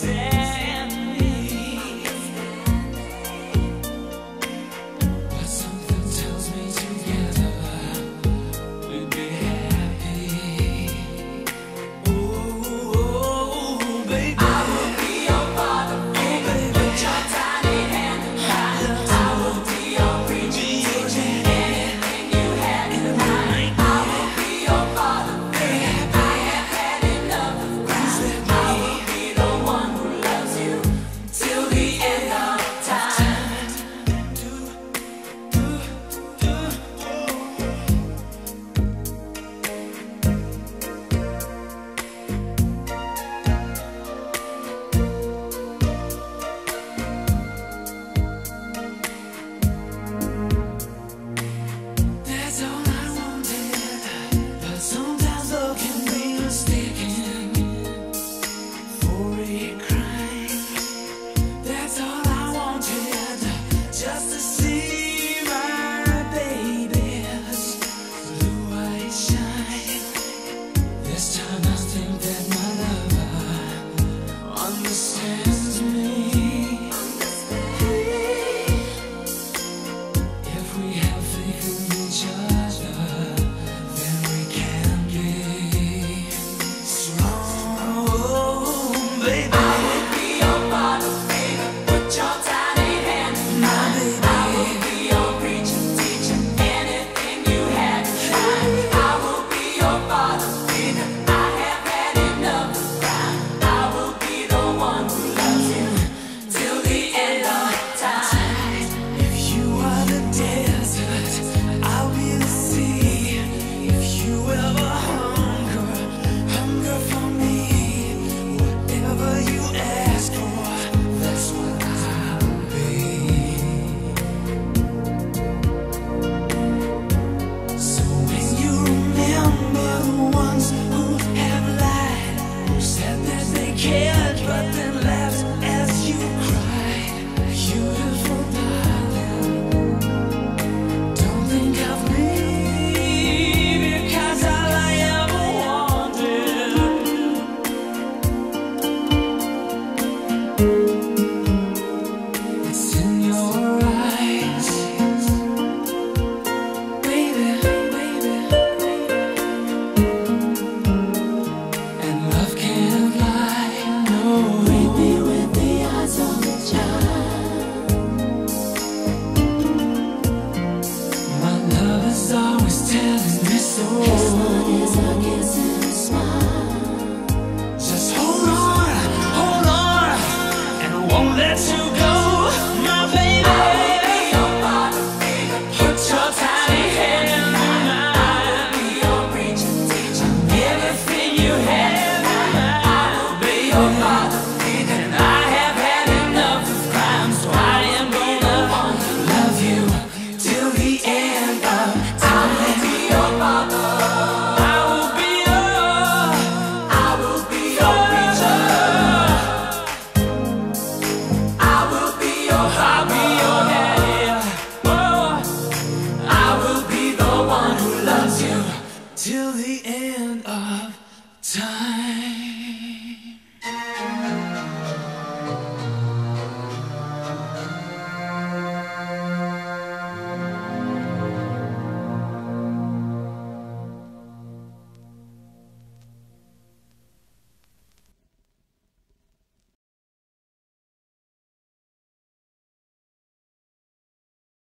never Argentina